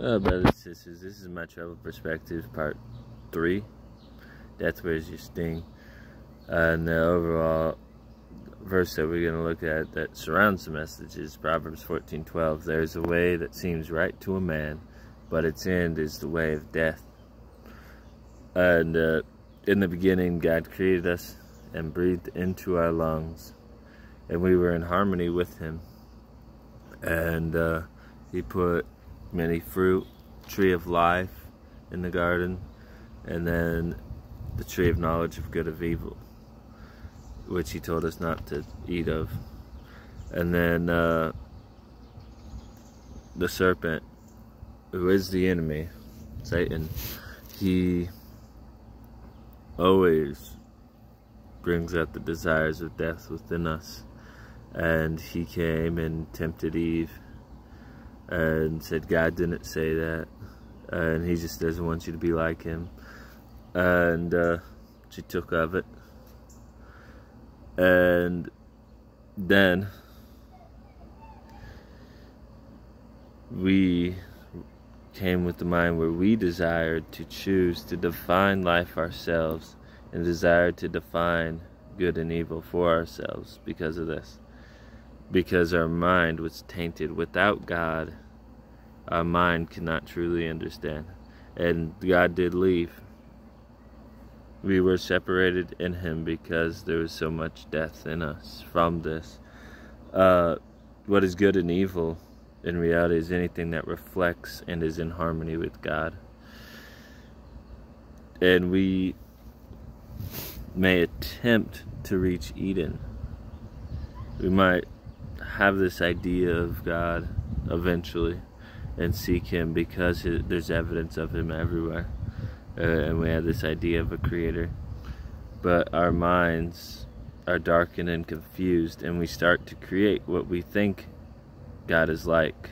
Uh, brothers and sisters, this is my troubled perspective, part three. Death wears your sting. Uh, and the overall verse that we're going to look at that surrounds the message is Proverbs 14:12. There's a way that seems right to a man, but its end is the way of death. And uh, in the beginning, God created us and breathed into our lungs, and we were in harmony with Him. And uh, He put many fruit, tree of life in the garden, and then the tree of knowledge of good of evil, which he told us not to eat of. And then uh, the serpent, who is the enemy, Satan, he always brings out the desires of death within us. And he came and tempted Eve and said God didn't say that, and He just doesn't want you to be like Him. And uh, she took of it, and then we came with the mind where we desired to choose to define life ourselves and desired to define good and evil for ourselves because of this because our mind was tainted. Without God, our mind cannot truly understand. And God did leave. We were separated in Him because there was so much death in us from this. Uh, what is good and evil in reality is anything that reflects and is in harmony with God. And we may attempt to reach Eden. We might have this idea of God eventually and seek Him because there's evidence of Him everywhere. Uh, and we have this idea of a Creator. But our minds are darkened and confused, and we start to create what we think God is like.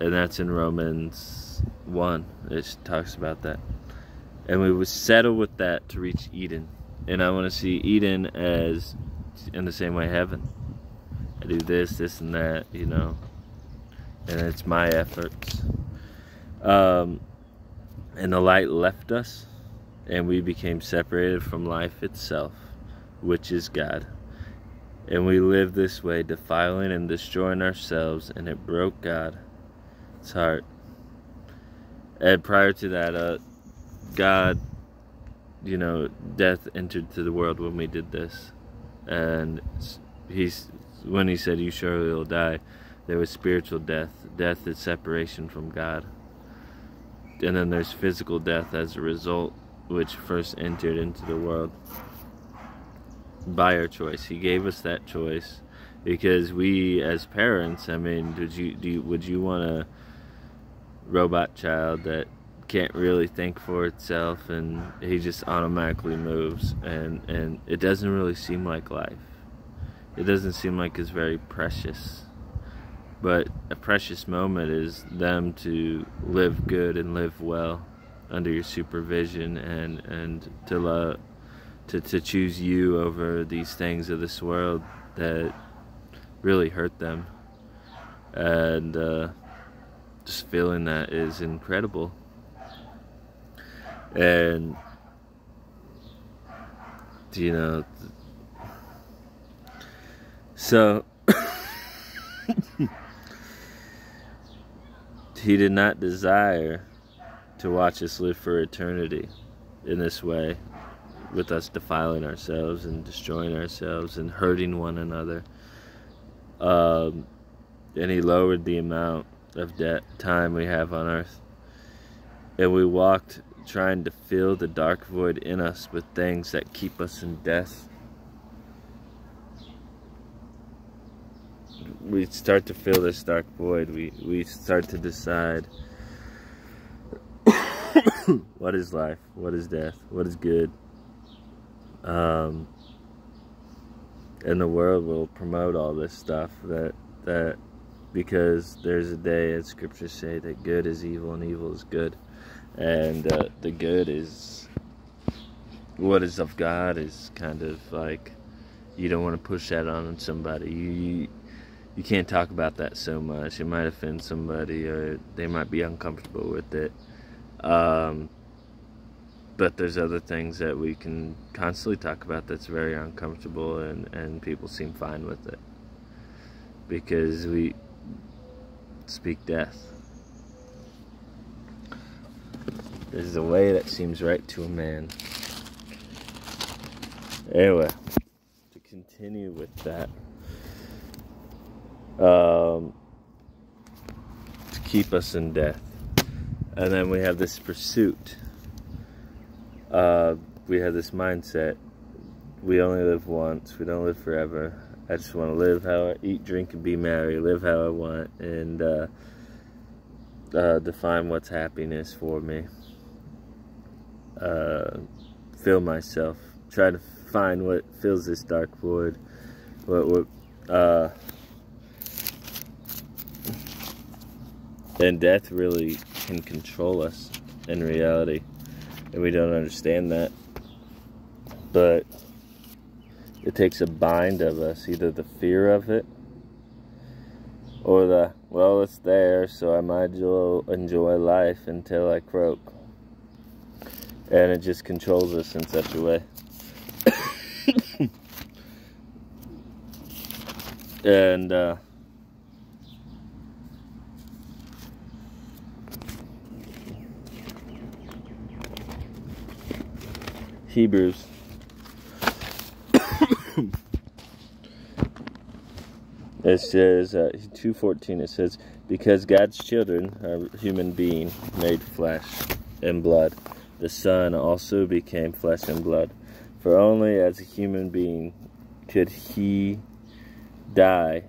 And that's in Romans 1. It talks about that. And we would settle with that to reach Eden. And I want to see Eden as, in the same way, heaven do this, this, and that, you know. And it's my efforts. Um, and the light left us, and we became separated from life itself, which is God. And we lived this way, defiling and destroying ourselves, and it broke God's heart. And prior to that, uh, God, you know, death entered to the world when we did this. And he's when he said, You surely will die, there was spiritual death. Death is separation from God. And then there's physical death as a result, which first entered into the world by our choice. He gave us that choice because we, as parents, I mean, did you, do you, would you want a robot child that can't really think for itself and he just automatically moves and and it doesn't really seem like life it doesn't seem like it's very precious. But a precious moment is them to live good and live well under your supervision and and to love, to to choose you over these things of this world that really hurt them. And uh, just feeling that is incredible. And you know so, he did not desire to watch us live for eternity in this way, with us defiling ourselves and destroying ourselves and hurting one another. Um, and he lowered the amount of debt, time we have on earth. And we walked trying to fill the dark void in us with things that keep us in death we start to fill this dark void. We we start to decide what is life, what is death, what is good. Um, and the world will promote all this stuff that that because there's a day, as scriptures say, that good is evil and evil is good, and uh, the good is what is of God is kind of like you don't want to push that on somebody. You you can't talk about that so much. It might offend somebody or they might be uncomfortable with it. Um, but there's other things that we can constantly talk about that's very uncomfortable and, and people seem fine with it. Because we speak death. There's a way that seems right to a man. Anyway, to continue with that um, to keep us in death. And then we have this pursuit. Uh, we have this mindset. We only live once. We don't live forever. I just want to live how I eat, drink, and be merry. Live how I want, and uh, uh, define what's happiness for me. Uh, fill myself. Try to find what fills this dark void. What what then death really can control us in reality. And we don't understand that. But it takes a bind of us, either the fear of it or the, well, it's there, so I might enjoy life until I croak. And it just controls us in such a way. and, uh, Hebrews. it says, uh, 2.14, it says, Because God's children are human being made flesh and blood, the Son also became flesh and blood. For only as a human being could he die,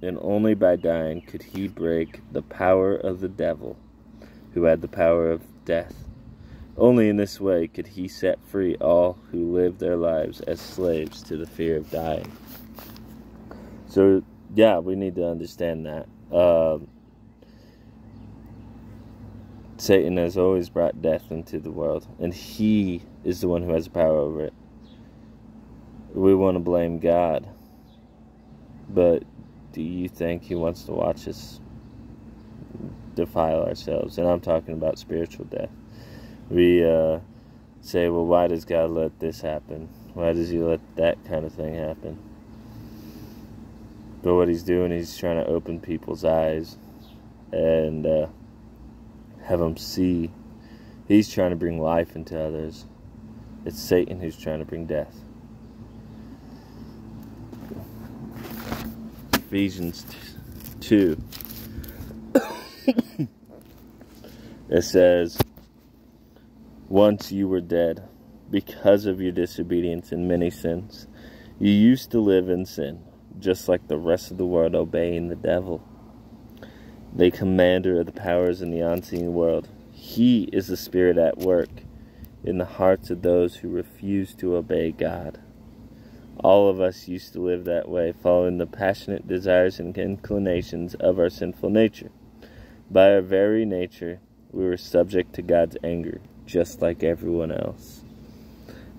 and only by dying could he break the power of the devil, who had the power of death. Only in this way could he set free all who live their lives as slaves to the fear of dying. So, yeah, we need to understand that. Um, Satan has always brought death into the world, and he is the one who has power over it. We want to blame God, but do you think he wants to watch us defile ourselves? And I'm talking about spiritual death we uh, say, well, why does God let this happen? Why does He let that kind of thing happen? But what He's doing, He's trying to open people's eyes and uh, have them see. He's trying to bring life into others. It's Satan who's trying to bring death. Ephesians 2. it says, once you were dead because of your disobedience and many sins. You used to live in sin, just like the rest of the world, obeying the devil, the commander of the powers in the unseen world. He is the spirit at work in the hearts of those who refuse to obey God. All of us used to live that way, following the passionate desires and inclinations of our sinful nature. By our very nature, we were subject to God's anger just like everyone else.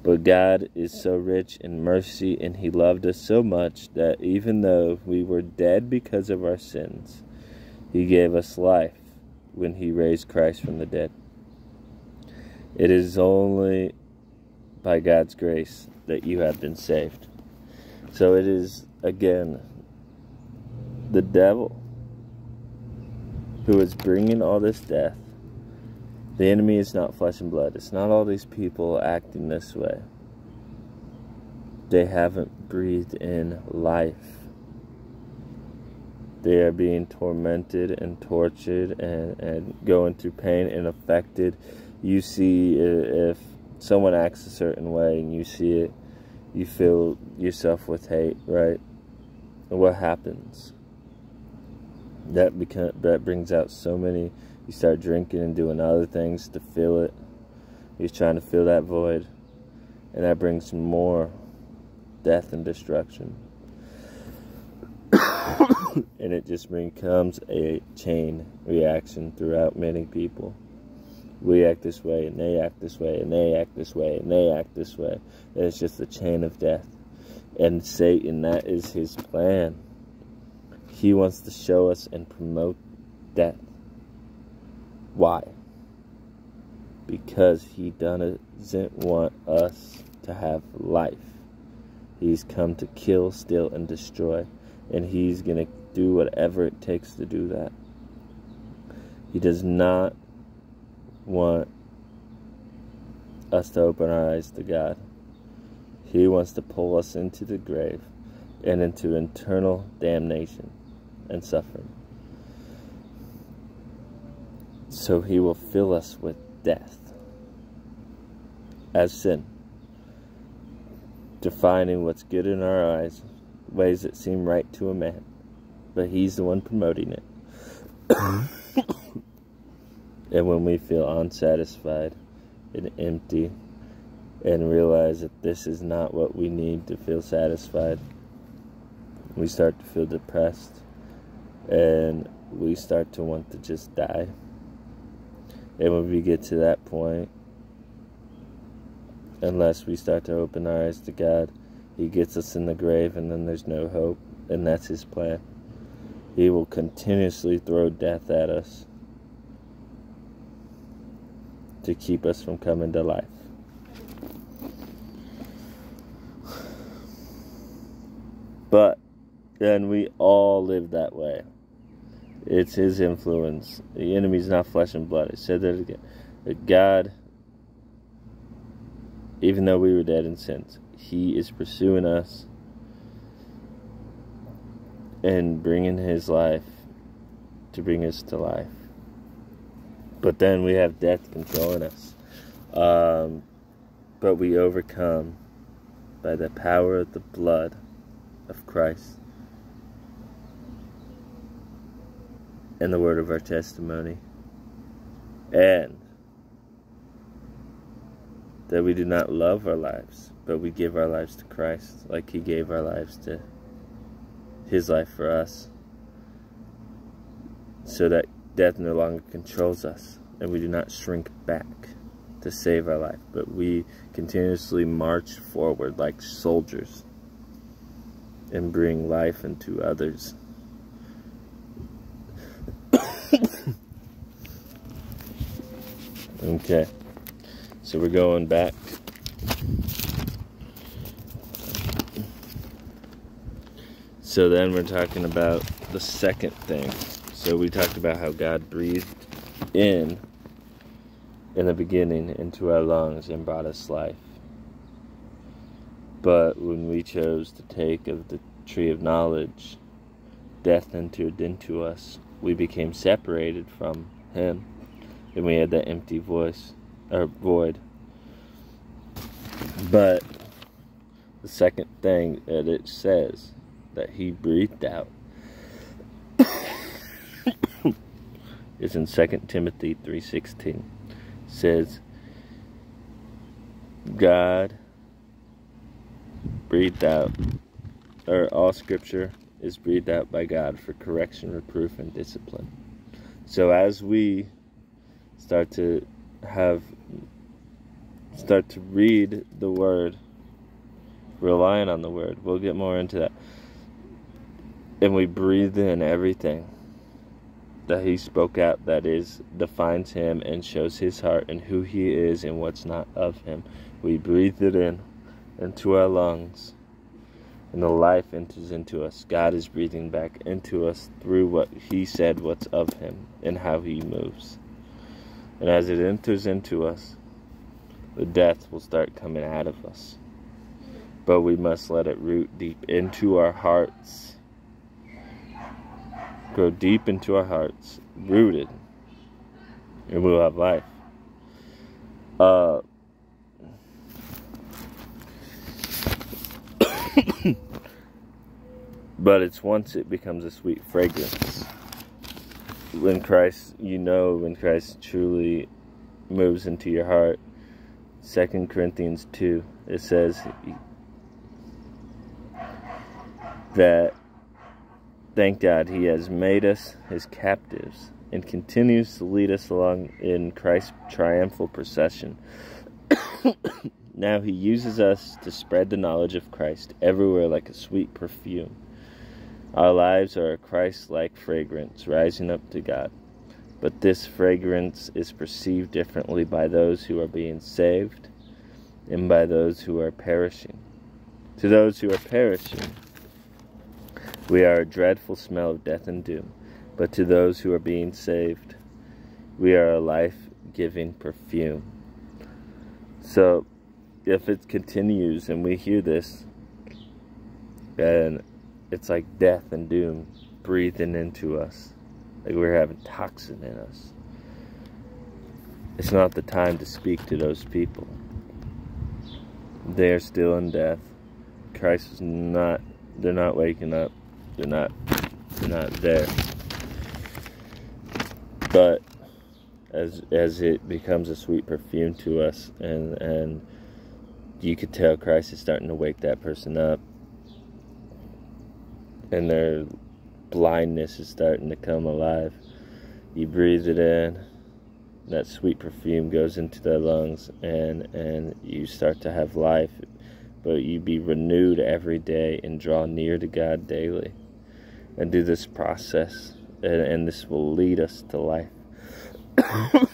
But God is so rich in mercy and He loved us so much that even though we were dead because of our sins, He gave us life when He raised Christ from the dead. It is only by God's grace that you have been saved. So it is, again, the devil who is bringing all this death the enemy is not flesh and blood. It's not all these people acting this way. They haven't breathed in life. They are being tormented and tortured and, and going through pain and affected. You see, if someone acts a certain way and you see it, you fill yourself with hate, right? And what happens? That become, that brings out so many you start drinking and doing other things to fill it. He's trying to fill that void. And that brings more death and destruction. and it just becomes a chain reaction throughout many people. We act this way, and they act this way, and they act this way, and they act this way. And it's just a chain of death. And Satan, that is his plan. He wants to show us and promote death. Why? Because he doesn't want us to have life. He's come to kill, steal, and destroy. And he's going to do whatever it takes to do that. He does not want us to open our eyes to God. He wants to pull us into the grave and into eternal damnation and suffering. So he will fill us with death as sin, defining what's good in our eyes, ways that seem right to a man, but he's the one promoting it. and when we feel unsatisfied and empty and realize that this is not what we need to feel satisfied, we start to feel depressed and we start to want to just die. And when we get to that point, unless we start to open our eyes to God, He gets us in the grave and then there's no hope. And that's His plan. He will continuously throw death at us to keep us from coming to life. But then we all live that way. It's his influence. The enemy's not flesh and blood. I said that again. That God, even though we were dead in sins, he is pursuing us and bringing his life to bring us to life. But then we have death controlling us. Um, but we overcome by the power of the blood of Christ and the word of our testimony. And that we do not love our lives, but we give our lives to Christ like He gave our lives to His life for us. So that death no longer controls us and we do not shrink back to save our life, but we continuously march forward like soldiers and bring life into others. Okay, so we're going back. So then we're talking about the second thing. So we talked about how God breathed in in the beginning into our lungs and brought us life. But when we chose to take of the tree of knowledge, death entered into us. We became separated from Him, and we had that empty voice or void. But the second thing that it says that He breathed out is in 2 Timothy 3:16. Says God breathed out, or all scripture is breathed out by God for correction, reproof, and discipline. So as we start to have, start to read the Word, relying on the Word, we'll get more into that. And we breathe in everything that he spoke out that is defines him and shows his heart and who he is and what's not of him. We breathe it in into our lungs, and the life enters into us. God is breathing back into us through what He said, what's of Him, and how He moves. And as it enters into us, the death will start coming out of us. But we must let it root deep into our hearts. Grow deep into our hearts, rooted, and we'll have life. Uh, but it's once it becomes a sweet fragrance. When Christ, you know, when Christ truly moves into your heart. Second Corinthians 2, it says that thank God he has made us his captives and continues to lead us along in Christ's triumphal procession. Now he uses us to spread the knowledge of Christ everywhere like a sweet perfume. Our lives are a Christ like fragrance rising up to God. But this fragrance is perceived differently by those who are being saved and by those who are perishing. To those who are perishing, we are a dreadful smell of death and doom. But to those who are being saved, we are a life giving perfume. So, if it continues and we hear this, and it's like death and doom breathing into us, like we're having toxin in us, it's not the time to speak to those people. They are still in death. Christ is not, they're not waking up. They're not, they're not there. But as as it becomes a sweet perfume to us and and you could tell Christ is starting to wake that person up and their blindness is starting to come alive. You breathe it in that sweet perfume goes into their lungs and and you start to have life. But you be renewed every day and draw near to God daily. And do this process and, and this will lead us to life.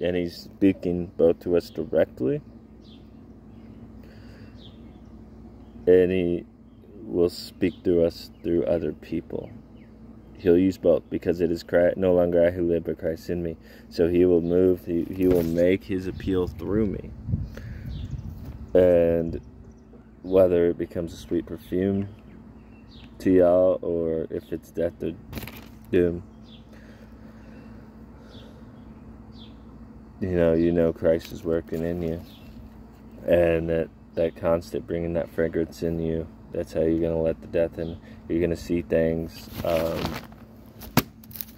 And he's speaking both to us directly. And he will speak to us through other people. He'll use both because it is Christ, no longer I who live, but Christ in me. So he will move, he, he will make his appeal through me. And whether it becomes a sweet perfume to y'all or if it's death or doom, you know, you know Christ is working in you. And that, that constant bringing that fragrance in you, that's how you're going to let the death in. You're going to see things. Um,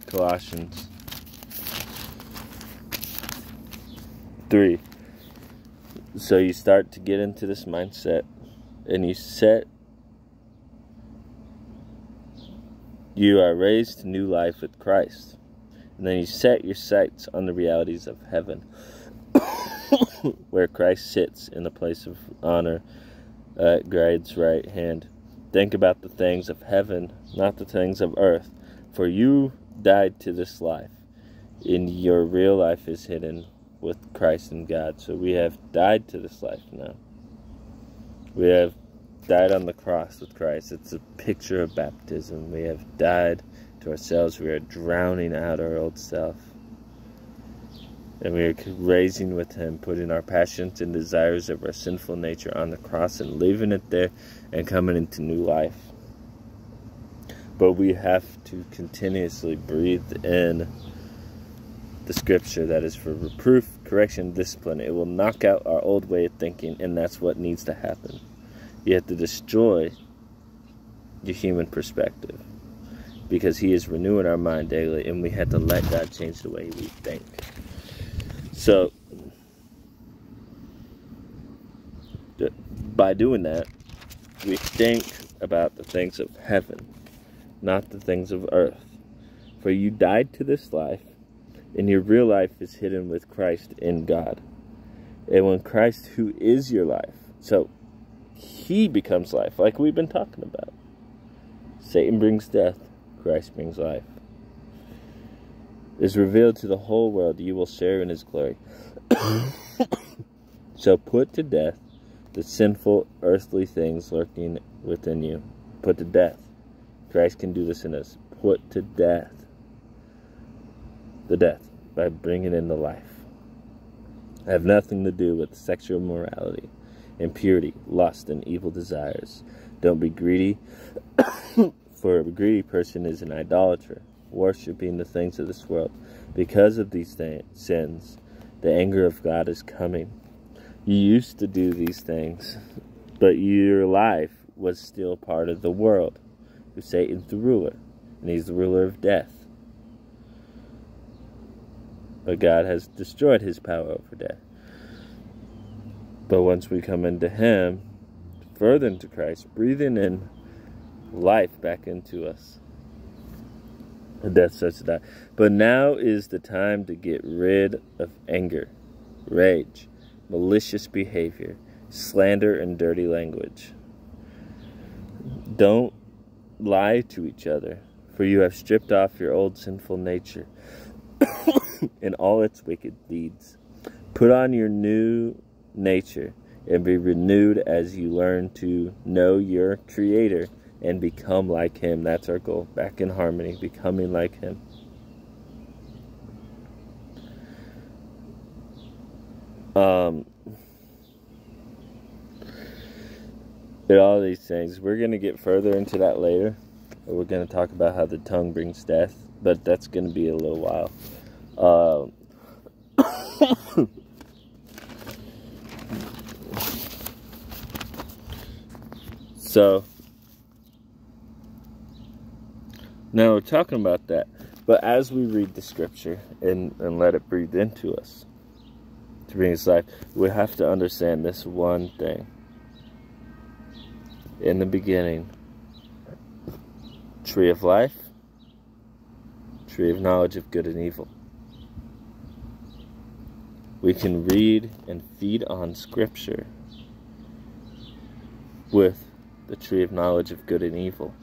Colossians 3. So you start to get into this mindset and you set you are raised to new life with Christ. And then you set your sights on the realities of heaven, where Christ sits in the place of honor at God's right hand. Think about the things of heaven, not the things of earth. For you died to this life, and your real life is hidden with Christ and God. So we have died to this life now. We have died on the cross with Christ. It's a picture of baptism. We have died to ourselves. We are drowning out our old self. And we are raising with Him, putting our passions and desires of our sinful nature on the cross and leaving it there and coming into new life. But we have to continuously breathe in the scripture that is for reproof, correction, discipline. It will knock out our old way of thinking, and that's what needs to happen. You have to destroy your human perspective because He is renewing our mind daily, and we have to let God change the way we think. So, by doing that, we think about the things of heaven, not the things of earth. For you died to this life, and your real life is hidden with Christ in God. And when Christ, who is your life, so he becomes life, like we've been talking about. Satan brings death, Christ brings life. Is revealed to the whole world, you will share in his glory. so put to death the sinful earthly things lurking within you. Put to death. Christ can do this in us. Put to death the death by bringing in the life. I Have nothing to do with sexual morality, impurity, lust, and evil desires. Don't be greedy for a greedy person is an idolater, worshipping the things of this world. Because of these sins, the anger of God is coming. You used to do these things, but your life was still part of the world. Satan's the ruler, and he's the ruler of death. But God has destroyed his power over death. But once we come into him, further into Christ, breathing in life back into us. Starts to die. But now is the time to get rid of anger, rage, malicious behavior, slander, and dirty language. Don't lie to each other, for you have stripped off your old sinful nature and all its wicked deeds. Put on your new nature and be renewed as you learn to know your Creator and become like Him. That's our goal. Back in harmony, becoming like Him. Um, and all these things. We're going to get further into that later. We're going to talk about how the tongue brings death, but that's going to be a little while. Uh, so, now we're talking about that. But as we read the scripture and, and let it breathe into us to bring us life, we have to understand this one thing in the beginning tree of life, tree of knowledge of good and evil. We can read and feed on scripture with the tree of knowledge of good and evil.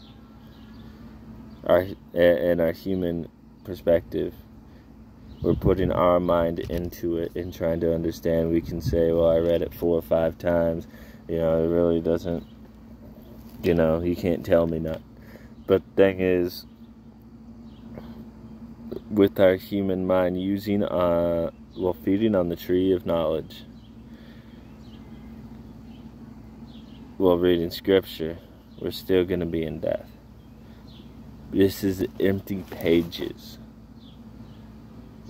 Our and our human perspective, we're putting our mind into it and trying to understand. We can say, "Well, I read it four or five times." You know, it really doesn't you know, you can't tell me not. But the thing is, with our human mind using, uh, well, feeding on the tree of knowledge, while reading scripture, we're still going to be in death. This is empty pages.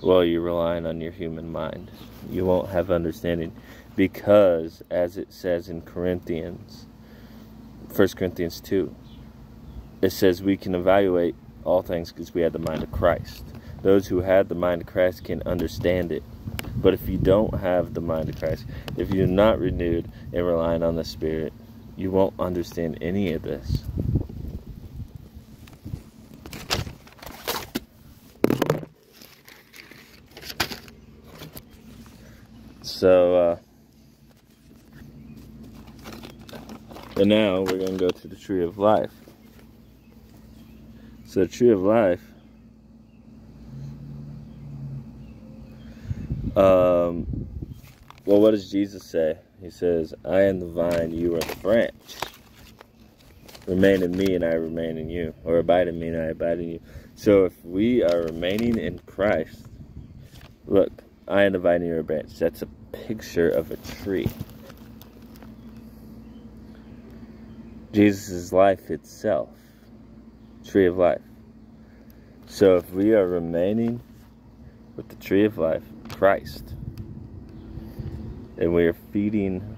Well, you're relying on your human mind, you won't have understanding because, as it says in Corinthians, 1 Corinthians 2. It says we can evaluate all things because we have the mind of Christ. Those who have the mind of Christ can understand it. But if you don't have the mind of Christ, if you're not renewed and relying on the Spirit, you won't understand any of this. So, uh, And now we're going to go to the tree of life. So, the tree of life. Um, well, what does Jesus say? He says, I am the vine, you are the branch. Remain in me, and I remain in you. Or abide in me, and I abide in you. So, if we are remaining in Christ, look, I am the vine, you are a branch. That's a picture of a tree. Jesus' life itself, tree of life. So if we are remaining with the tree of life, Christ, and we are feeding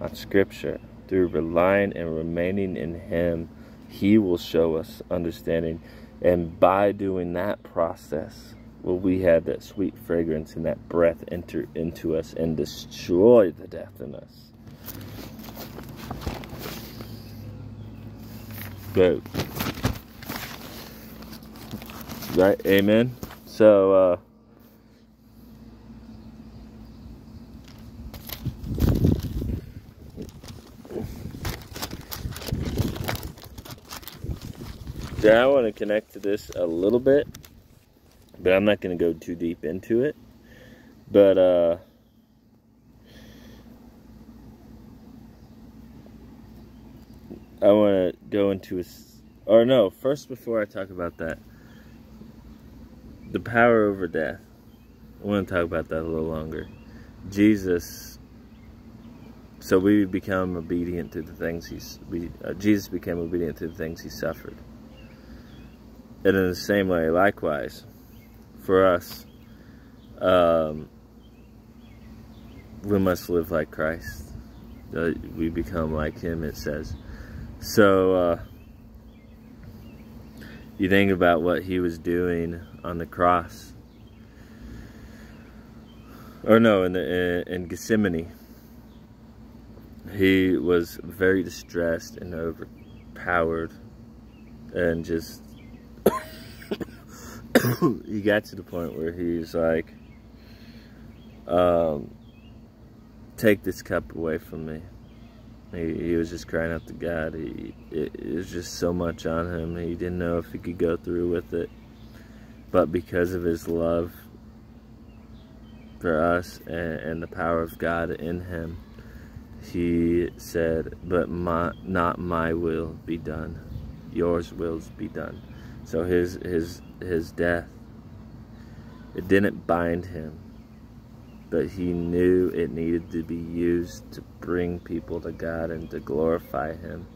on Scripture through relying and remaining in Him, He will show us understanding. And by doing that process, will we have that sweet fragrance and that breath enter into us and destroy the death in us. But right, amen. So uh Yeah, I want to connect to this a little bit, but I'm not going to go too deep into it. But uh I want to go into a, or no, first before I talk about that, the power over death. I want to talk about that a little longer. Jesus, so we become obedient to the things he's, we, uh, Jesus became obedient to the things he suffered. And in the same way, likewise, for us, um, we must live like Christ. Uh, we become like him, it says. So, uh, you think about what he was doing on the cross. Or no, in, the, in Gethsemane. He was very distressed and overpowered. And just... he got to the point where he's like... Um, take this cup away from me. He, he was just crying out to God. He, it, it was just so much on him. He didn't know if he could go through with it. But because of his love for us and, and the power of God in him, he said, but my, not my will be done. Yours wills be done. So his, his, his death, it didn't bind him but he knew it needed to be used to bring people to God and to glorify Him.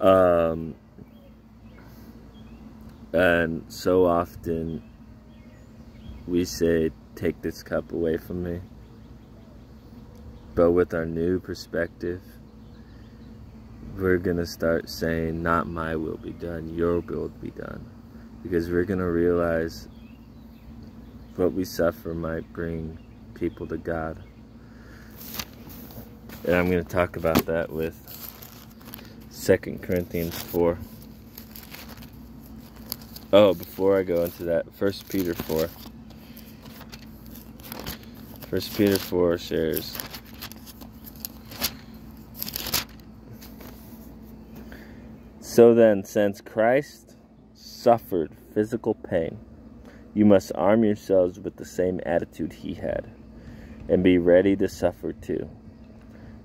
Um, and so often we say, Take this cup away from me. But with our new perspective, we're going to start saying, Not my will be done, your will be done. Because we're going to realize what we suffer might bring people to God. And I'm going to talk about that with 2 Corinthians 4. Oh, before I go into that, 1 Peter 4. 1 Peter 4 shares So then, since Christ suffered physical pain, you must arm yourselves with the same attitude he had, and be ready to suffer too.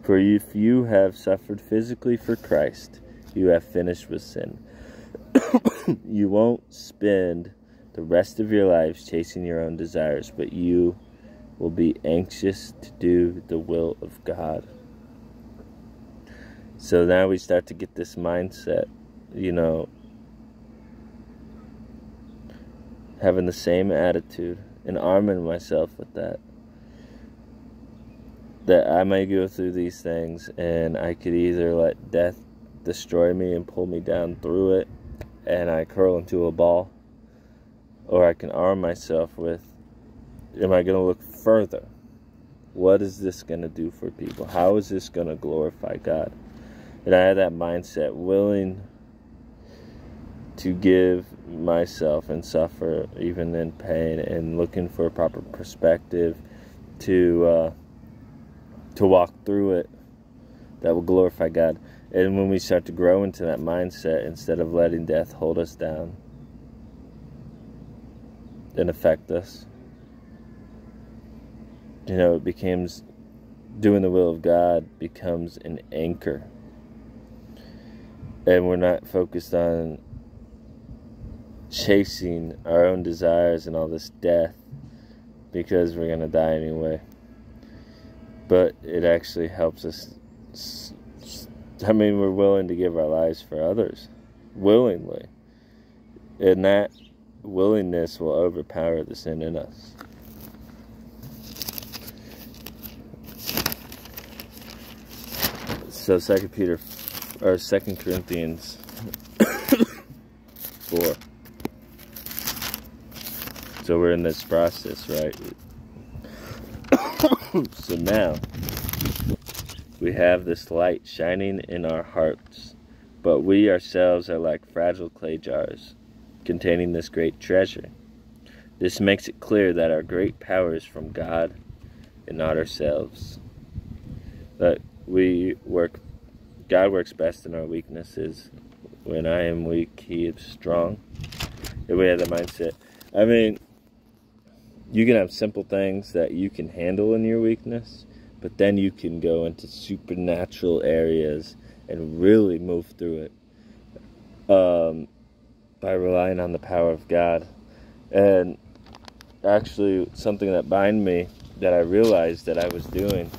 For if you have suffered physically for Christ, you have finished with sin. you won't spend the rest of your lives chasing your own desires, but you will be anxious to do the will of God. So now we start to get this mindset, you know, having the same attitude and arming myself with that. That I may go through these things and I could either let death destroy me and pull me down through it and I curl into a ball, or I can arm myself with am I going to look further? What is this going to do for people? How is this going to glorify God? And I had that mindset, willing to give myself and suffer even in pain and looking for a proper perspective to uh, to walk through it that will glorify God. And when we start to grow into that mindset, instead of letting death hold us down and affect us, you know, it becomes doing the will of God becomes an anchor. And we're not focused on chasing our own desires and all this death because we're going to die anyway. But it actually helps us. I mean, we're willing to give our lives for others willingly. And that willingness will overpower the sin in us. So Second Peter or Second Corinthians four. So we're in this process, right? so now we have this light shining in our hearts, but we ourselves are like fragile clay jars containing this great treasure. This makes it clear that our great power is from God and not ourselves. That we work, God works best in our weaknesses. When I am weak, He is strong. If we have the mindset, I mean, you can have simple things that you can handle in your weakness, but then you can go into supernatural areas and really move through it um, by relying on the power of God. And actually, something that bind me that I realized that I was doing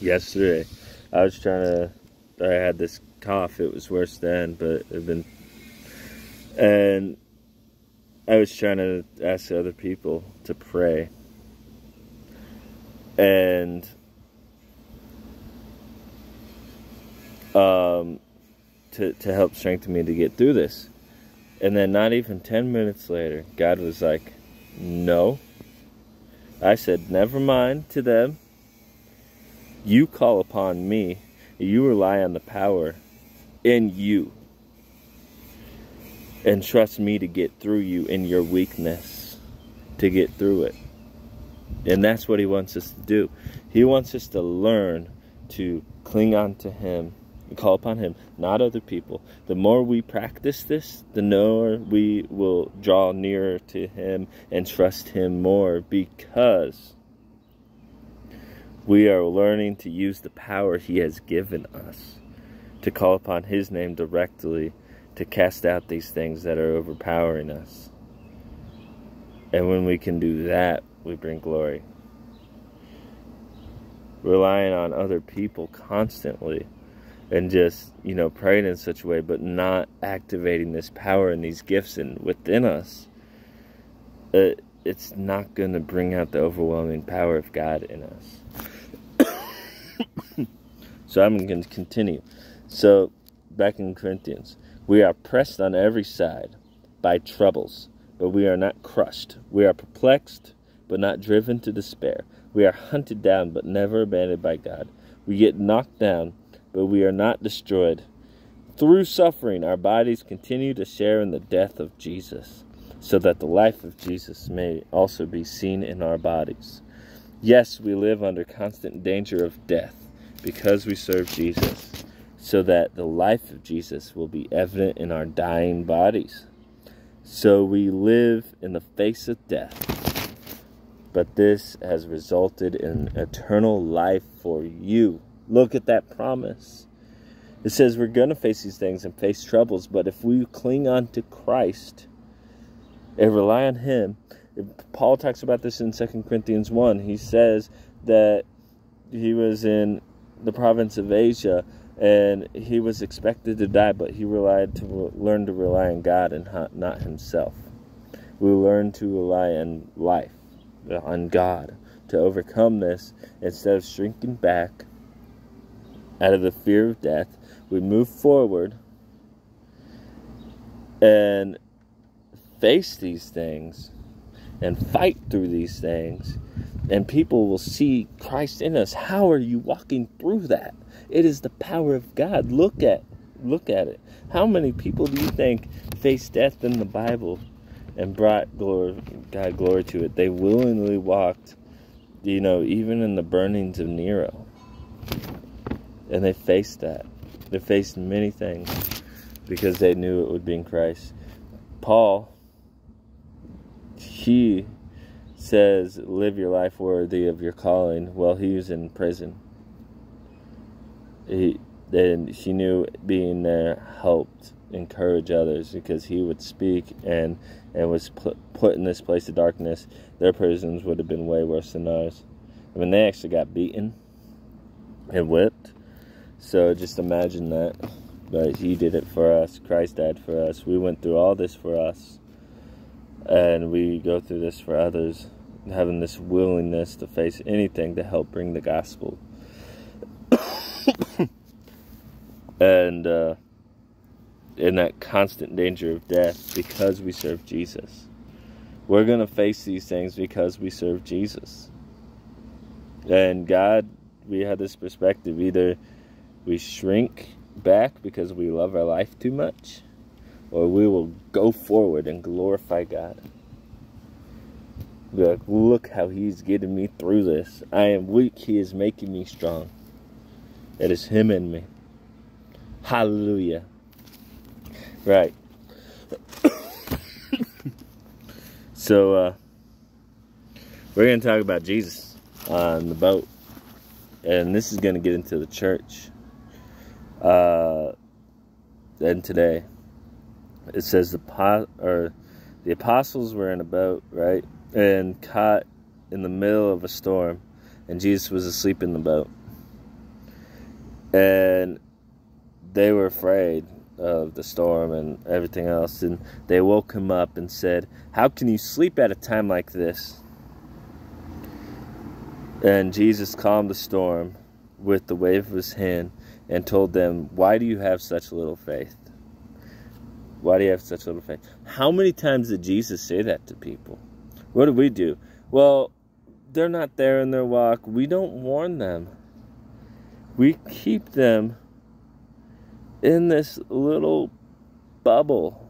yesterday, I was trying to, I had this cough. It was worse then, but it been, and I was trying to ask other people to pray. And um, to, to help strengthen me to get through this. And then, not even 10 minutes later, God was like, No. I said, Never mind to them. You call upon me. You rely on the power in you and trust me to get through you in your weakness to get through it and that's what he wants us to do he wants us to learn to cling on to Him, call upon Him, not other people. The more we practice this, the more we will draw nearer to Him and trust Him more because we are learning to use the power He has given us to call upon His name directly to cast out these things that are overpowering us. And when we can do that, we bring glory. Relying on other people constantly and just, you know, praying in such a way, but not activating this power and these gifts in, within us, it, it's not going to bring out the overwhelming power of God in us. so I'm going to continue. So, back in Corinthians, we are pressed on every side by troubles, but we are not crushed. We are perplexed, but not driven to despair. We are hunted down, but never abandoned by God. We get knocked down, but we are not destroyed. Through suffering, our bodies continue to share in the death of Jesus, so that the life of Jesus may also be seen in our bodies. Yes, we live under constant danger of death because we serve Jesus, so that the life of Jesus will be evident in our dying bodies. So we live in the face of death, but this has resulted in eternal life for you. Look at that promise. It says we're going to face these things and face troubles, but if we cling on to Christ and rely on Him, Paul talks about this in 2 Corinthians 1. He says that he was in the province of Asia and he was expected to die, but he relied to learn to rely on God and not himself. We learn to rely on life, on God, to overcome this instead of shrinking back out of the fear of death. We move forward and face these things and fight through these things, and people will see Christ in us. How are you walking through that? It is the power of God. Look at look at it. How many people do you think faced death in the Bible and brought glory, God glory to it? They willingly walked, you know, even in the burnings of Nero. And they faced that. They faced many things because they knew it would be in Christ. Paul he says, live your life worthy of your calling while he was in prison. He then she knew being there helped encourage others because he would speak and and was put, put in this place of darkness. Their prisons would have been way worse than ours. I mean, they actually got beaten and whipped. So just imagine that. But he did it for us. Christ died for us. We went through all this for us and we go through this for others, having this willingness to face anything to help bring the gospel. and uh, in that constant danger of death because we serve Jesus. We're going to face these things because we serve Jesus. And God, we have this perspective either we shrink back because we love our life too much or we will go forward and glorify God. Be like, look how He's getting me through this. I am weak, He is making me strong. It is Him in me. Hallelujah. Right. so, uh, we're going to talk about Jesus on the boat. And this is going to get into the church. Uh, and today it says the or the apostles were in a boat, right, and caught in the middle of a storm, and Jesus was asleep in the boat, and they were afraid of the storm and everything else, and they woke him up and said, "How can you sleep at a time like this?" And Jesus calmed the storm with the wave of his hand and told them, Why do you have such little faith? Why do you have such little faith? How many times did Jesus say that to people? What do we do? Well, they're not there in their walk. We don't warn them. We keep them in this little bubble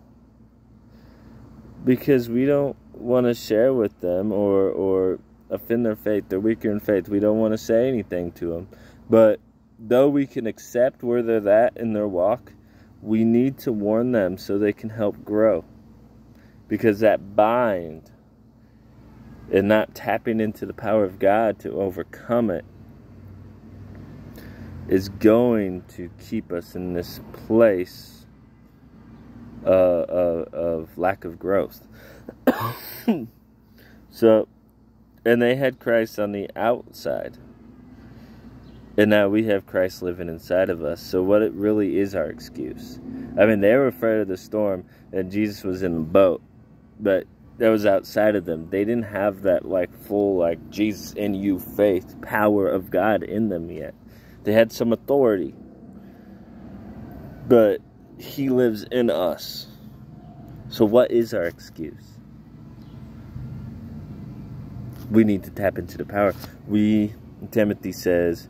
because we don't want to share with them or or offend their faith. They're weaker in faith. We don't want to say anything to them. But though we can accept where they're at in their walk, we need to warn them so they can help grow. Because that bind and not tapping into the power of God to overcome it is going to keep us in this place uh, uh, of lack of growth. so, and they had Christ on the outside. And now we have Christ living inside of us. So, what it really is our excuse? I mean, they were afraid of the storm, and Jesus was in the boat, but that was outside of them. They didn't have that like full like Jesus in you faith, power of God in them yet. They had some authority. But he lives in us. So what is our excuse? We need to tap into the power. We Timothy says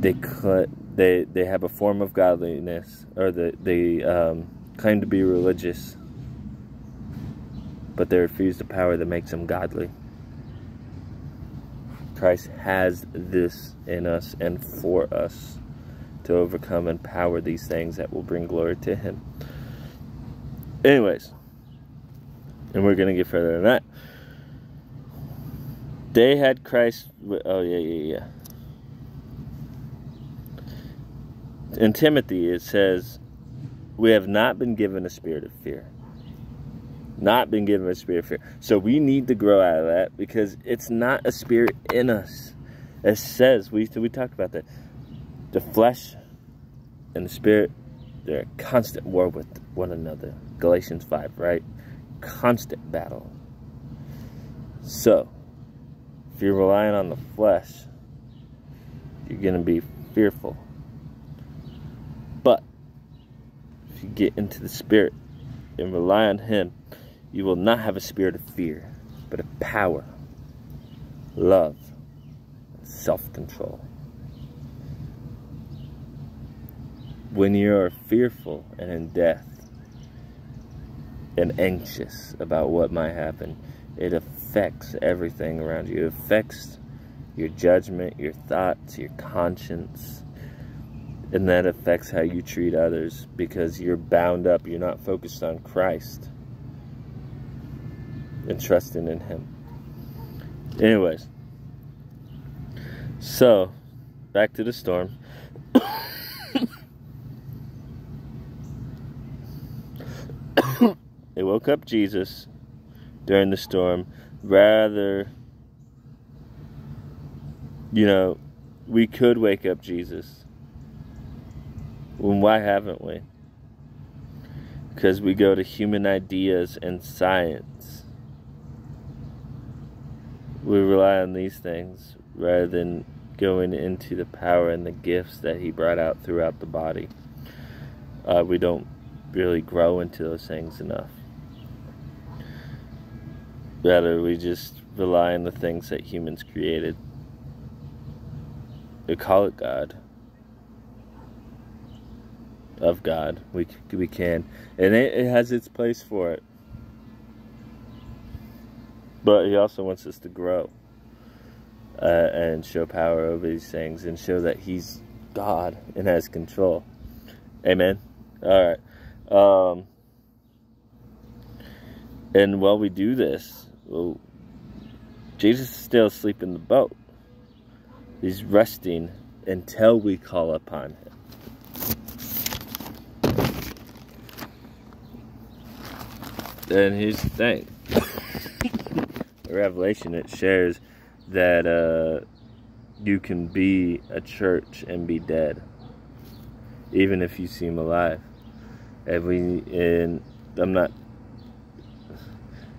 they cut. they they have a form of godliness or the, they um, claim to be religious but they refuse the power that makes them godly. Christ has this in us and for us to overcome and power these things that will bring glory to Him. Anyways, and we're going to get further than that. They had Christ. Oh, yeah, yeah, yeah. In Timothy, it says, We have not been given a spirit of fear not been given a spirit of fear. So we need to grow out of that because it's not a spirit in us. It says, we, we talked about that. The flesh and the spirit, they're a constant war with one another. Galatians 5, right? Constant battle. So, if you're relying on the flesh, you're going to be fearful. But, if you get into the spirit and rely on Him, you will not have a spirit of fear, but of power, love, and self control. When you are fearful and in death and anxious about what might happen, it affects everything around you. It affects your judgment, your thoughts, your conscience. And that affects how you treat others because you're bound up. You're not focused on Christ and trusting in Him. Anyways, so back to the storm. they woke up Jesus during the storm. Rather, you know, we could wake up Jesus. Well, why haven't we? Because we go to human ideas and science we rely on these things rather than going into the power and the gifts that he brought out throughout the body. Uh, we don't really grow into those things enough. Rather, we just rely on the things that humans created. We call it God. Of God, we we can, and it, it has its place for it. But he also wants us to grow uh, and show power over these things and show that he's God and has control. Amen. All right. Um, and while we do this, well, Jesus is still asleep in the boat. He's resting until we call upon him. And here's the thing. Revelation, it shares that uh, you can be a church and be dead, even if you seem alive. And we, and I'm not,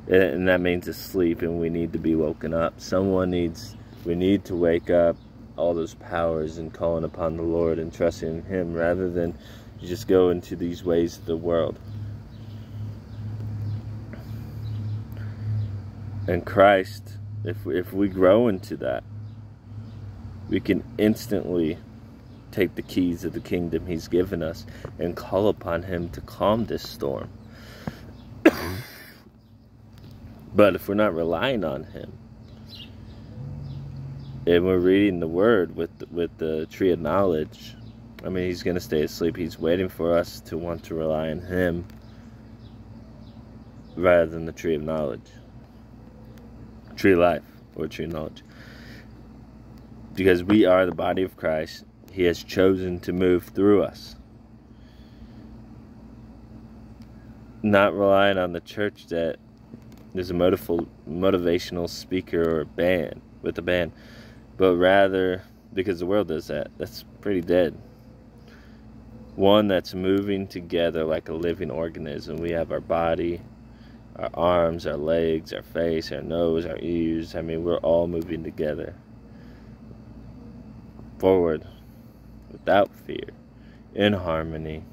and that means asleep, and we need to be woken up. Someone needs, we need to wake up all those powers and calling upon the Lord and trusting in Him rather than just go into these ways of the world. And Christ, if, if we grow into that, we can instantly take the keys of the kingdom he's given us and call upon him to calm this storm. but if we're not relying on him, and we're reading the word with with the tree of knowledge. I mean, he's going to stay asleep. He's waiting for us to want to rely on him rather than the tree of knowledge, tree of life, or true knowledge. Because we are the body of Christ, he has chosen to move through us. Not relying on the church that there's a motivational speaker or band with a band, but rather because the world does that. That's pretty dead. One that's moving together like a living organism. We have our body, our arms, our legs, our face, our nose, our ears. I mean, we're all moving together. Forward, without fear, in harmony.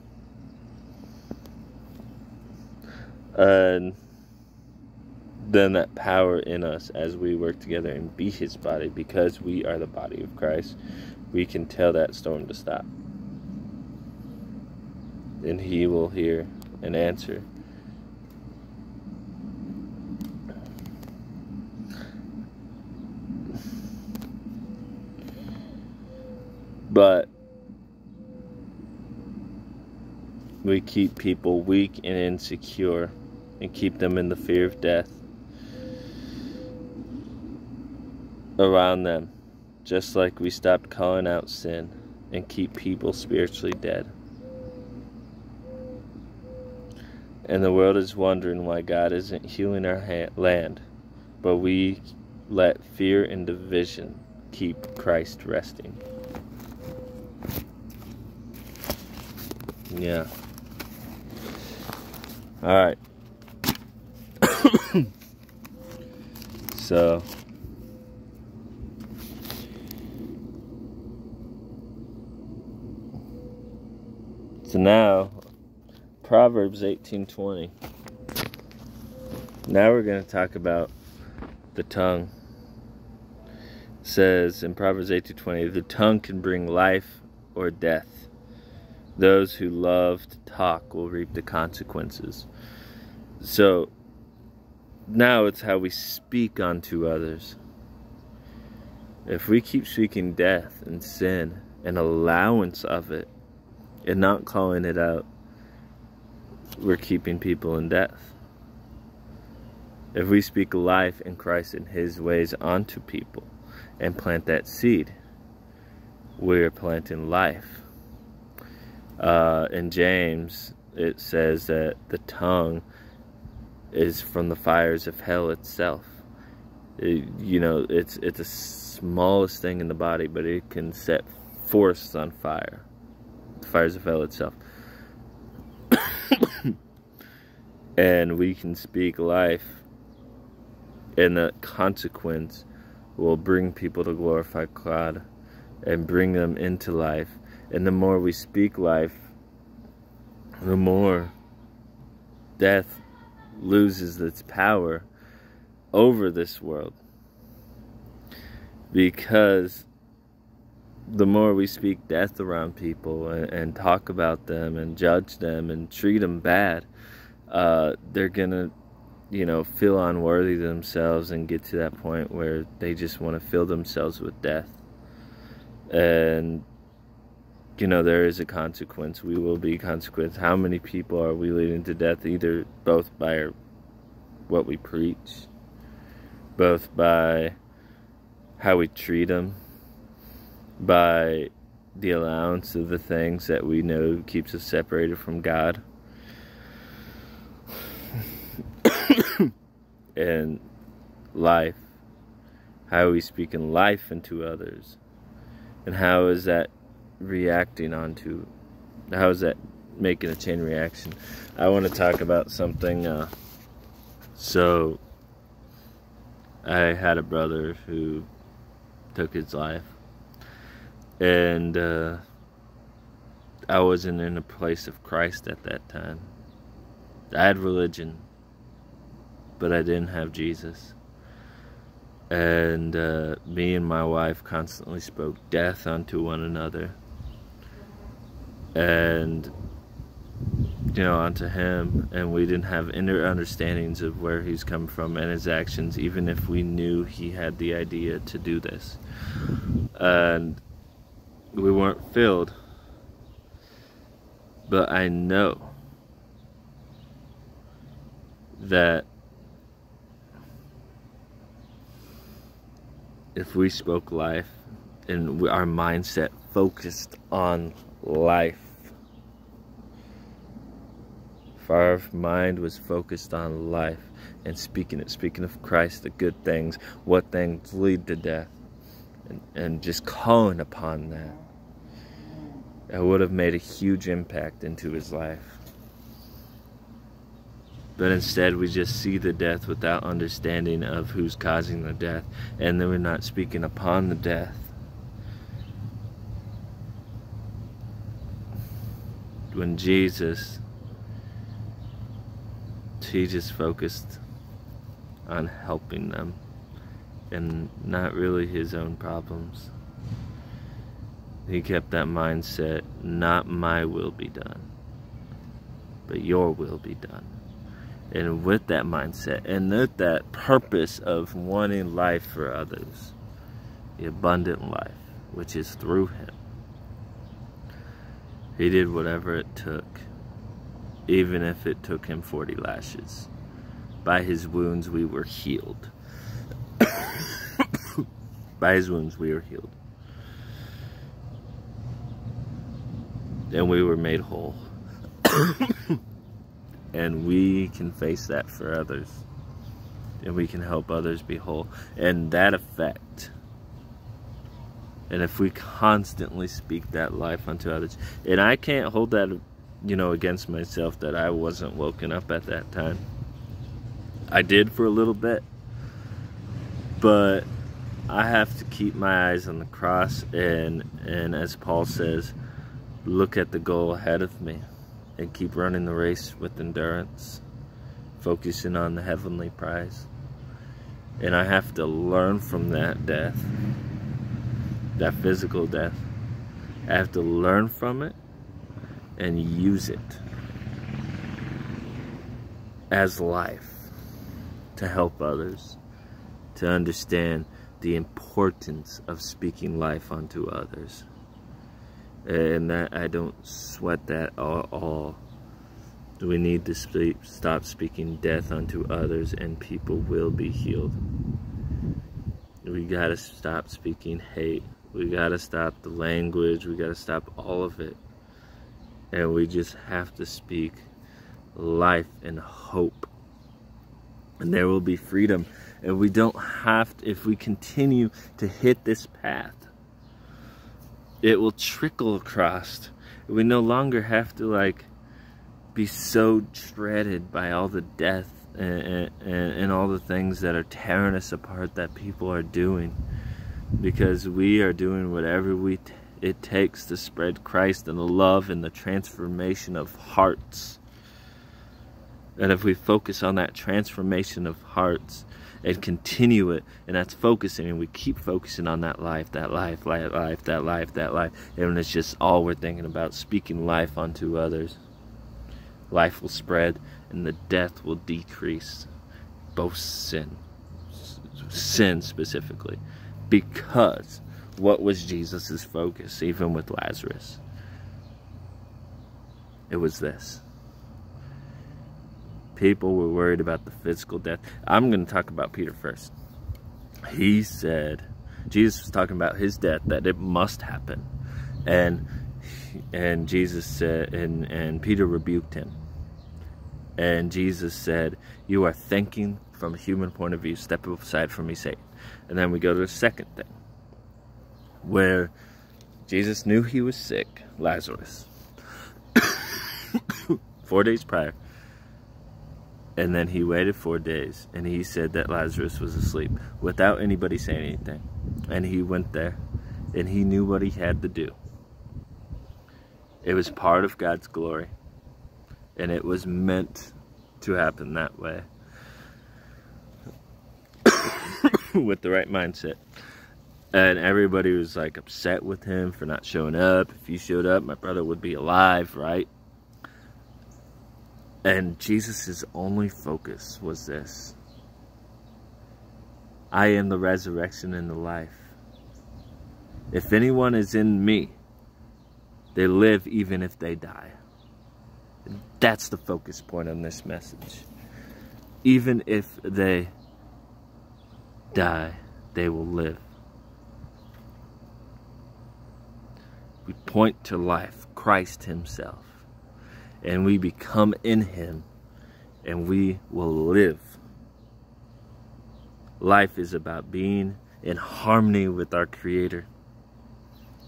And then that power in us as we work together and be his body because we are the body of Christ, we can tell that storm to stop. And he will hear and answer. But we keep people weak and insecure and keep them in the fear of death around them, just like we stopped calling out sin and keep people spiritually dead. And the world is wondering why God isn't healing our land, but we let fear and division keep Christ resting. Yeah. All right. so So now Proverbs 18:20. Now we're going to talk about the tongue. It says in Proverbs 18:20, the tongue can bring life or death. Those who love to talk will reap the consequences. So now it's how we speak unto others. If we keep speaking death and sin and allowance of it and not calling it out, we're keeping people in death. If we speak life in Christ and His ways onto people and plant that seed, we're planting life. Uh, in James, it says that the tongue is from the fires of hell itself. It, you know, it's it's the smallest thing in the body, but it can set forests on fire The fires of hell itself. and we can speak life, and the consequence will bring people to glorify God and bring them into life. And the more we speak life, the more death loses its power over this world. Because the more we speak death around people and, and, talk about them and judge them and treat them bad, uh, they're gonna, you know, feel unworthy of themselves and get to that point where they just want to fill themselves with death. And you know, there is a consequence. We will be consequence. How many people are we leading to death? Either both by what we preach, both by how we treat them by the allowance of the things that we know keeps us separated from God. and life. How we speaking life into others? And how is that reacting onto, how is that making a chain reaction? I want to talk about something. Uh, so, I had a brother who took his life and uh, I wasn't in a place of Christ at that time. I had religion, but I didn't have Jesus. And uh, me and my wife constantly spoke death unto one another. And you know, onto him, and we didn't have inner understandings of where he's come from and his actions, even if we knew he had the idea to do this. And we weren't filled. But I know that if we spoke life and our mindset focused on life, if our mind was focused on life and speaking it, speaking of Christ, the good things, what things lead to death, and, and just calling upon that, it would have made a huge impact into his life. But instead, we just see the death without understanding of who's causing the death, and then we're not speaking upon the death. When Jesus, he just focused on helping them and not really his own problems. He kept that mindset, not my will be done, but your will be done and with that mindset and with that purpose of wanting life for others, the abundant life, which is through Him. He did whatever it took, even if it took Him 40 lashes. By His wounds, we were healed. By His wounds, we were healed. And we were made whole. and we can face that for others and we can help others be whole and that effect and if we constantly speak that life unto others. And i can't hold that you know against myself that i wasn't woken up at that time. I did for a little bit. But i have to keep my eyes on the cross and and as paul says look at the goal ahead of me and keep running the race with endurance, focusing on the heavenly prize. And I have to learn from that death, that physical death. I have to learn from it and use it as life to help others, to understand the importance of speaking life unto others and that I don't sweat that at all. We need to speak, stop speaking death unto others, and people will be healed. We gotta stop speaking hate. We gotta stop the language. We gotta stop all of it. And we just have to speak life and hope. And there will be freedom. And we don't have to, if we continue to hit this path, it will trickle across. We no longer have to like be so dreaded by all the death and, and, and, all the things that are tearing us apart that people are doing because we are doing whatever we it takes to spread Christ and the love and the transformation of hearts. And if we focus on that transformation of hearts, and continue it. And that's focusing, and we keep focusing on that life, that life, life, life, that life, that life. And it's just all we're thinking about speaking life unto others. Life will spread, and the death will decrease. Both sin, sin specifically, because what was Jesus's focus, even with Lazarus? It was this people were worried about the physical death. I'm going to talk about Peter first. He said, Jesus was talking about his death, that it must happen. And and Jesus said, and, and Peter rebuked him. And Jesus said, You are thinking from a human point of view, step aside from me, Satan. And then we go to the second thing, where Jesus knew he was sick, Lazarus. Four days prior, and then he waited four days and he said that Lazarus was asleep without anybody saying anything. And he went there and he knew what he had to do. It was part of God's glory and it was meant to happen that way with the right mindset. And everybody was like upset with him for not showing up. If he showed up, my brother would be alive, right? And Jesus' only focus was this I am the resurrection and the life. If anyone is in me, they live even if they die. That's the focus point on this message. Even if they die, they will live. We point to life, Christ Himself, and we become in Him, and we will live. Life is about being in harmony with our Creator.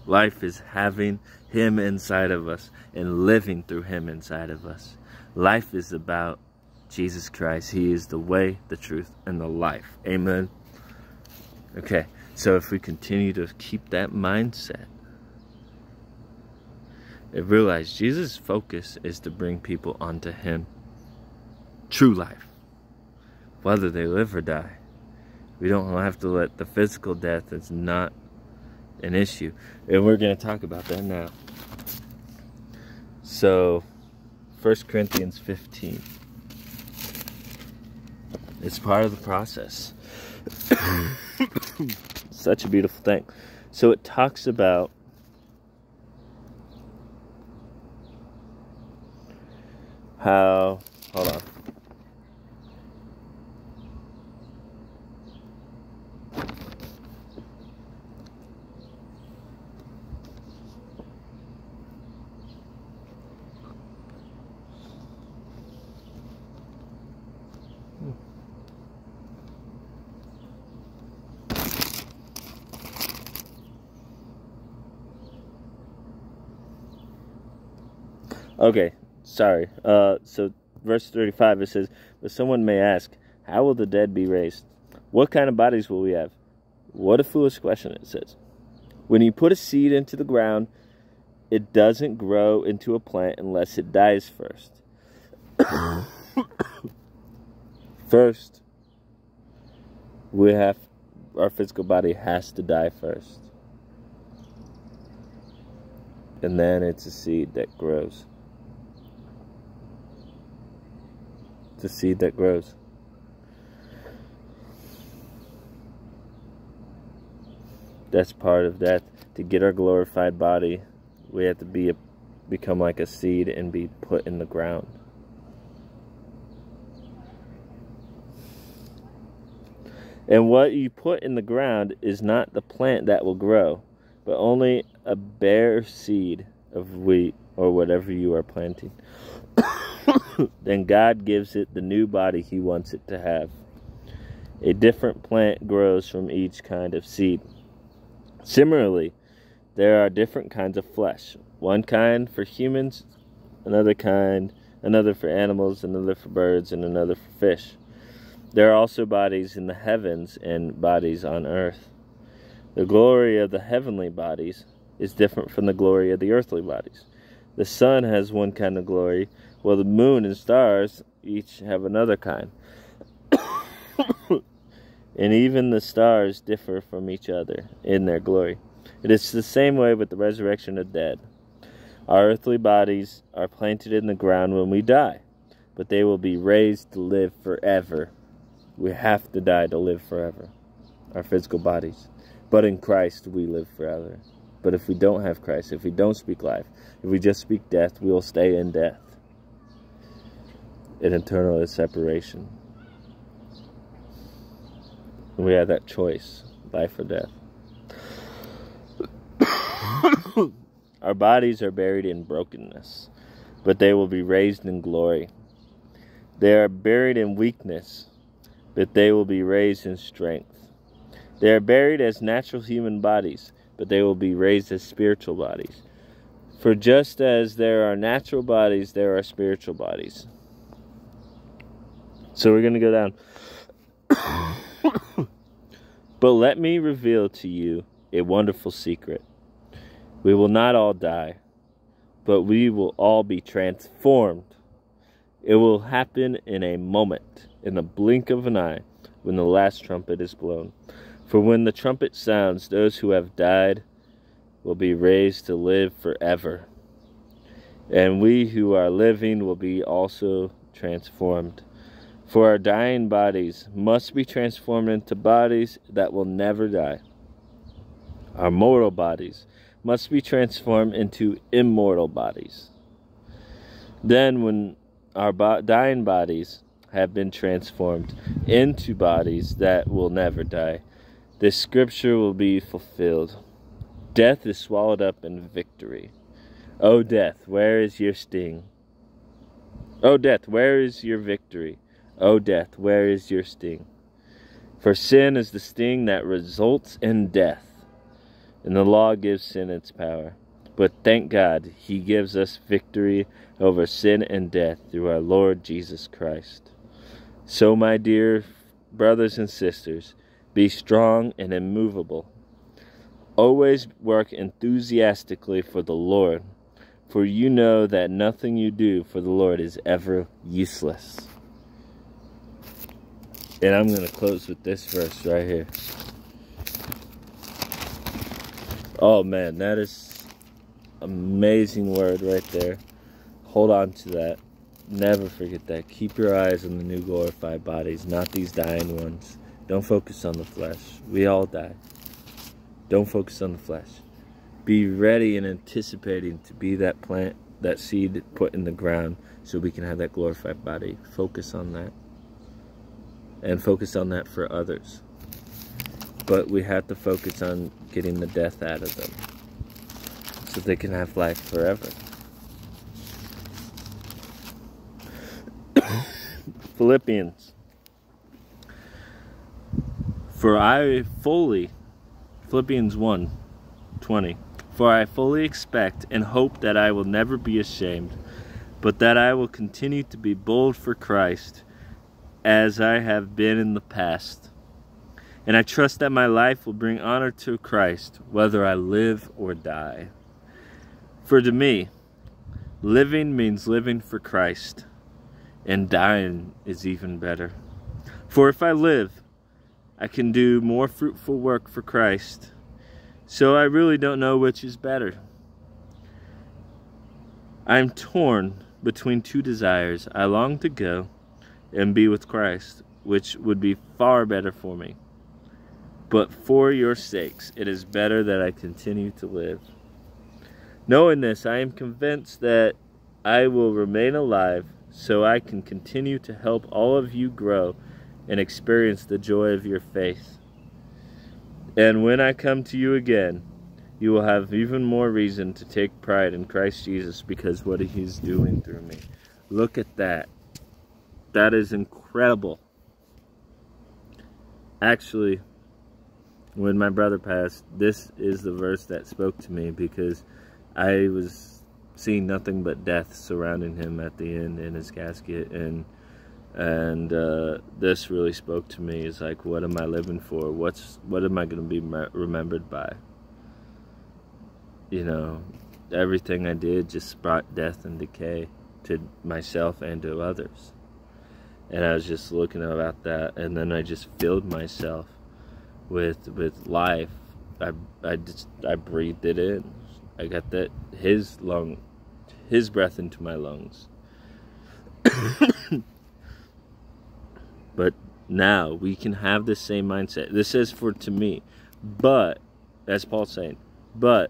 Life is having Him inside of us and living through Him inside of us. Life is about Jesus Christ. He is the way, the truth, and the life. Amen. Okay, so if we continue to keep that mindset, and realize Jesus' focus is to bring people onto Him. True life. Whether they live or die. We don't have to let the physical death that's not an issue. And we're going to talk about that now. So, 1 Corinthians 15. It's part of the process. Such a beautiful thing. So it talks about how, hold on. Okay, sorry. Uh, so verse 35 it says, But someone may ask, How will the dead be raised? What kind of bodies will we have? What a foolish question, it says. When you put a seed into the ground, it doesn't grow into a plant unless it dies first. first, we have our physical body has to die first. And then it's a seed that grows. The seed that grows. That's part of that. To get our glorified body, we have to be a, become like a seed and be put in the ground. And what you put in the ground is not the plant that will grow, but only a bare seed of wheat or whatever you are planting. then God gives it the new body he wants it to have. A different plant grows from each kind of seed. Similarly, there are different kinds of flesh. One kind for humans, another kind, another for animals, another for birds, and another for fish. There are also bodies in the heavens and bodies on earth. The glory of the heavenly bodies is different from the glory of the earthly bodies. The sun has one kind of glory, well, the moon and stars each have another kind. and even the stars differ from each other in their glory. It is the same way with the resurrection of dead. Our earthly bodies are planted in the ground when we die, but they will be raised to live forever. We have to die to live forever, our physical bodies. But in Christ, we live forever. But if we don't have Christ, if we don't speak life, if we just speak death, we will stay in death in eternal separation. We have that choice, life or death. Our bodies are buried in brokenness, but they will be raised in glory. They are buried in weakness, but they will be raised in strength. They are buried as natural human bodies, but they will be raised as spiritual bodies. For just as there are natural bodies, there are spiritual bodies. So we're going to go down. but let me reveal to you a wonderful secret. We will not all die, but we will all be transformed. It will happen in a moment, in the blink of an eye, when the last trumpet is blown. For when the trumpet sounds, those who have died will be raised to live forever. And we who are living will be also transformed. For our dying bodies must be transformed into bodies that will never die. Our mortal bodies must be transformed into immortal bodies. Then, when our bo- dying bodies have been transformed into bodies that will never die, this scripture will be fulfilled. Death is swallowed up in victory. O death, where is your sting? O death, where is your victory? O death, where is your sting? For sin is the sting that results in death and the law gives sin its power. But thank God, He gives us victory over sin and death through our Lord Jesus Christ. So, my dear brothers and sisters, be strong and immovable. Always work enthusiastically for the Lord, for you know that nothing you do for the Lord is ever useless. And I'm going to close with this verse right here. Oh man, that is amazing word right there. Hold on to that. Never forget that. Keep your eyes on the new glorified bodies, not these dying ones. Don't focus on the flesh. We all die. Don't focus on the flesh. Be ready and anticipating to be that plant, that seed put in the ground so we can have that glorified body. Focus on that. And focus on that for others. But we have to focus on getting the death out of them so they can have life forever. Philippians. For I fully, Philippians 1 20. For I fully expect and hope that I will never be ashamed, but that I will continue to be bold for Christ as I have been in the past and I trust that my life will bring honor to Christ, whether I live or die. For to me, living means living for Christ, and dying is even better. For if I live, I can do more fruitful work for Christ. So I really don't know which is better. I am torn between two desires. I long to go and be with Christ, which would be far better for me. But for your sakes, it is better that I continue to live. Knowing this, I am convinced that I will remain alive so I can continue to help all of you grow and experience the joy of your faith. And when I come to you again, you will have even more reason to take pride in Christ Jesus because what he's doing through me. Look at that. That is incredible. Actually, when my brother passed, this is the verse that spoke to me because I was seeing nothing but death surrounding him at the end in his casket. And and uh, this really spoke to me. Is like what am I living for? What's what am I going to be remembered by? You know everything I did just brought death and decay to myself and to others and I was just looking about that and then I just filled myself with with life. I I just I breathed it in. I got that his lung, his breath into my lungs. but now we can have the same mindset. This is for to me, but as Paul's saying, but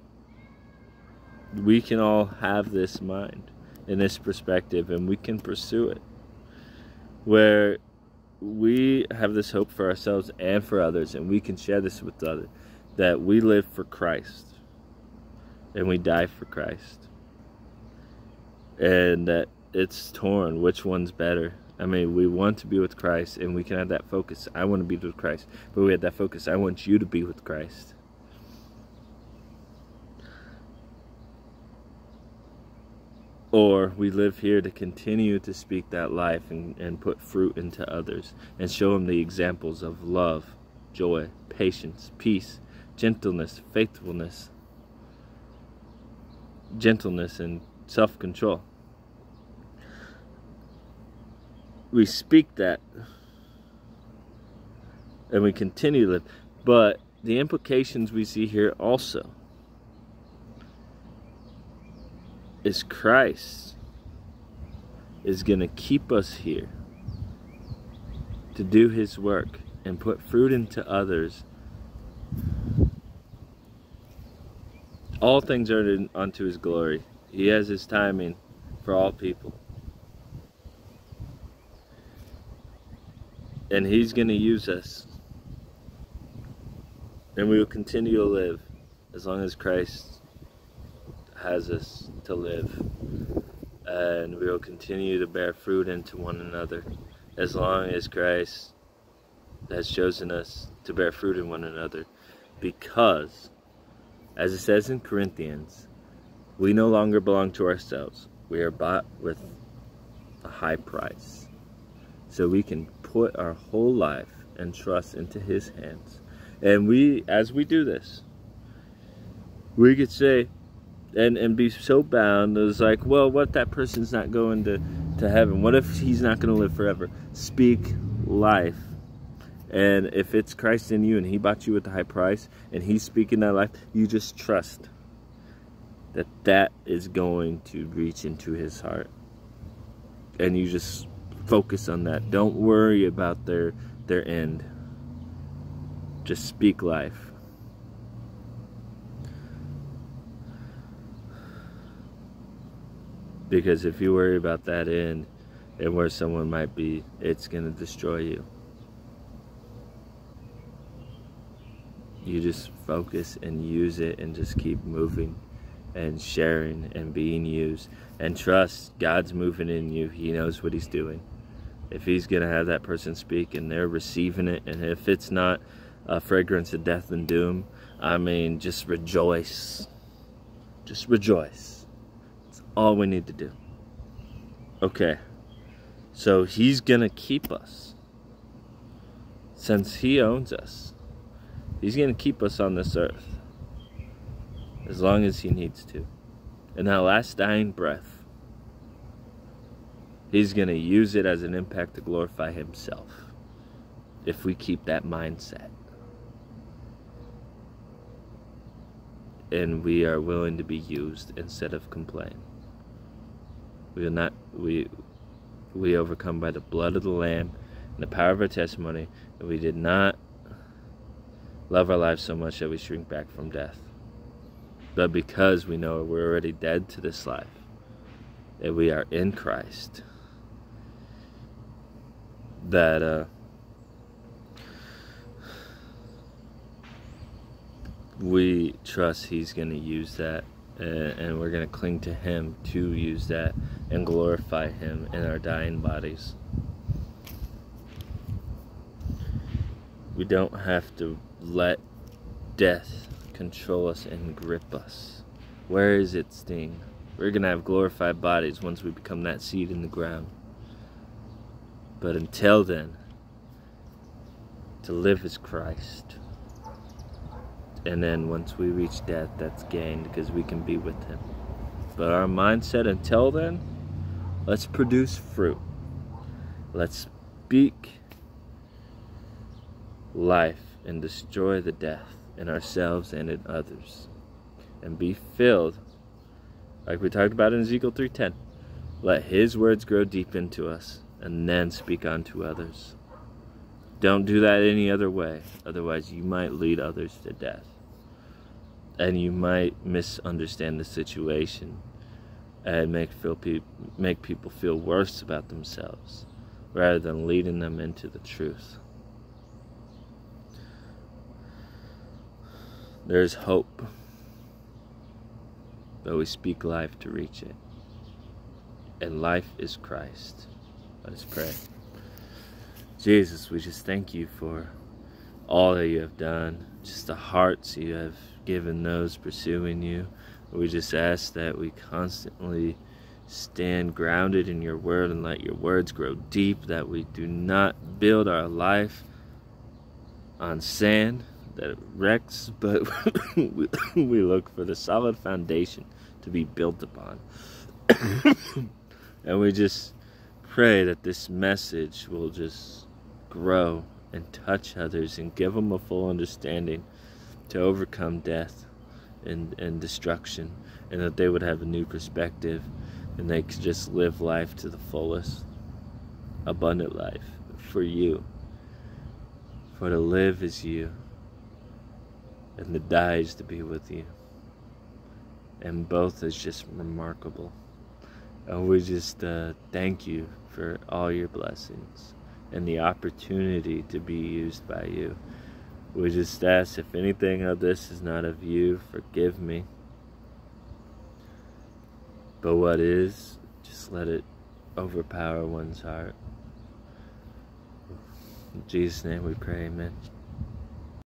we can all have this mind and this perspective, and we can pursue it. Where we have this hope for ourselves and for others, and we can share this with others that we live for Christ and we die for Christ. And that it's torn which one's better. I mean, we want to be with Christ and we can have that focus. I want to be with Christ, but we have that focus. I want you to be with Christ. Or we live here to continue to speak that life and, and put fruit into others and show them the examples of love, joy, patience, peace, gentleness, faithfulness, gentleness, and self control. We speak that and we continue to live, but the implications we see here also is Christ. is going to keep us here to do his work and put fruit into others. All things are unto his glory. He has his timing for all people. And he's going to use us. And we will continue to live as long as Christ has us to live. And we will continue to bear fruit into one another as long as Christ has chosen us to bear fruit in one another. Because, as it says in Corinthians, we no longer belong to ourselves. We are bought with a high price. So we can put our whole life and trust into His hands. And we, as we do this, we could say, and and be so bound. Was like, well, what that person's not going to to heaven? What if he's not going to live forever? Speak life. And if it's Christ in you and he bought you with a high price and he's speaking that life, you just trust that that is going to reach into his heart. And you just focus on that. Don't worry about their their end. Just speak life. Because if you worry about that end and where someone might be, it's going to destroy you. You just focus and use it and just keep moving and sharing and being used. And trust God's moving in you. He knows what He's doing. If He's going to have that person speak and they're receiving it, and if it's not a fragrance of death and doom, I mean, just rejoice. Just rejoice all we need to do. Okay. So he's going to keep us. Since he owns us, he's going to keep us on this earth as long as he needs to. In that last dying breath, he's going to use it as an impact to glorify himself if we keep that mindset. And we are willing to be used instead of complain. We will not we we overcome by the blood of the Lamb and the power of our testimony, and we did not love our lives so much that we shrink back from death. But because we know we're already dead to this life, that we are in Christ, that uh, we trust He's going to use that Uh, and we're going to cling to Him to use that and glorify Him in our dying bodies. We don't have to let death control us and grip us. Where is its sting? We're going to have glorified bodies once we become that seed in the ground. But until then, to live is Christ and then once we reach death, that's gained because we can be with Him. But our mindset until then, let's produce fruit. Let's speak life and destroy the death in ourselves and in others. And be filled, like we talked about in Ezekiel 3.10. Let His words grow deep into us and then speak unto others. Don't do that any other way, otherwise you might lead others to death and you might misunderstand the situation and make feel pe- make people feel worse about themselves rather than leading them into the truth. There's hope, but we speak life to reach it. And life is Christ. Let us pray. Jesus, we just thank you for all that you have done, just the hearts you have given those pursuing you. We just ask that we constantly stand grounded in your word and let your words grow deep, that we do not build our life on sand that wrecks, but we look for the solid foundation to be built upon. and we just pray that this message will just grow and touch others and give them a full understanding to overcome death and, and destruction, and that they would have a new perspective and they could just live life to the fullest, abundant life for you. For to live is you, and to die is to be with you. And both is just remarkable. And we just uh, thank you for all your blessings and the opportunity to be used by you. We just ask if anything of this is not of you, forgive me. But what is, just let it overpower one's heart. In Jesus' name we pray, amen.